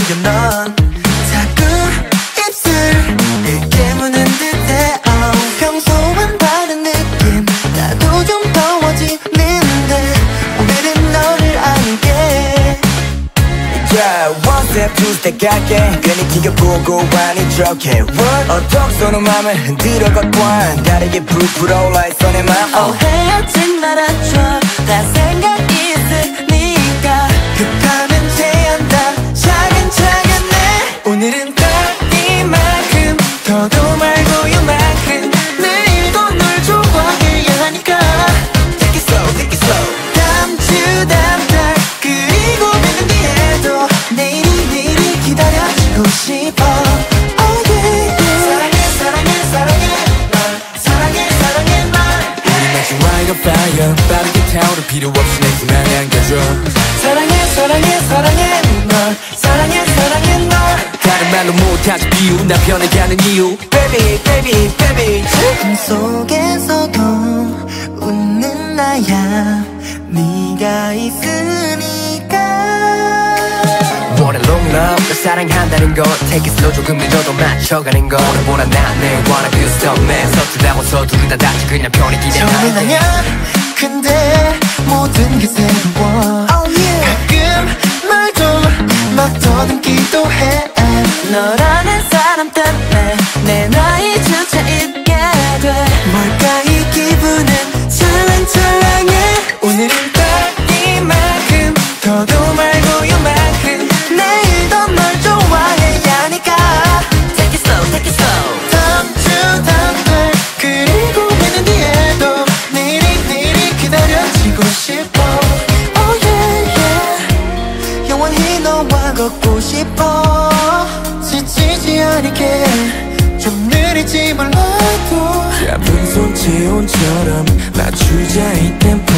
숨겨 넌 자꾸 입술 깨무는 듯해. 평소와 다른 느낌. 나도 좀 더워지는데 오늘은 너를 안게. 흔들어 갖고 다르게 부풀어 올라 있어 내맘 Oh 헤어진 말아줘. 마치 와이어 파이어 빠르게 타오를 필요 없이 내 손안에 안겨줘. 사랑해 사랑해 사랑해 널. 사랑해 사랑해 널. 다른 말로 못하지 비우 나 변해가는 이유. Baby baby baby. 꿈 속에서도 웃는 나야. 네가 있으 널 사랑한다는 건 Take it slow 조금 늦어도 맞춰가는 건 오늘보다 낫네. Wanna be a stop man. 서툴다고 서두르다 다시 그냥 편히 처음엔 기대나 아냐 근데 모든 게 새로워 걷고 싶어. 지치지 않게. 좀 느리지 몰라도. 얇은 손체온처럼 맞추자 이 템포